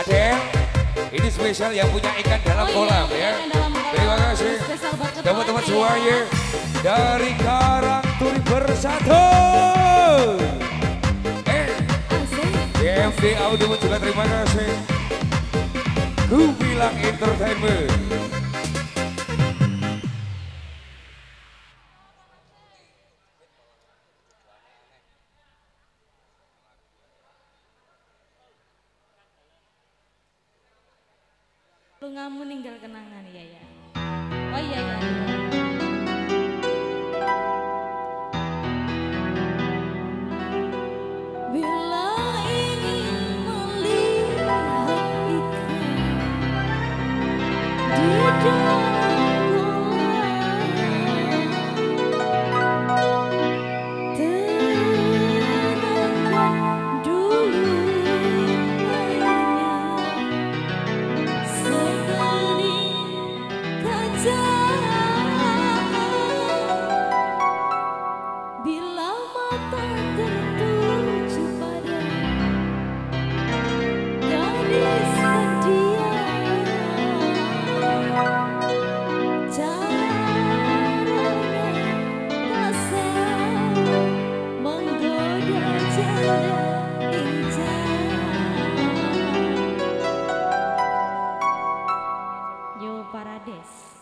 Adel, ini spesial yang punya ikan dalam Oh iya, kolam punya ya. dalam. Terima kasih. Teman-teman semuanya dari Karang Turi Bersatu. Eh. BMD Audio juga terima kasih. Ku bilang entertainment. Lu ngamu ninggal kenangan ya Paradés.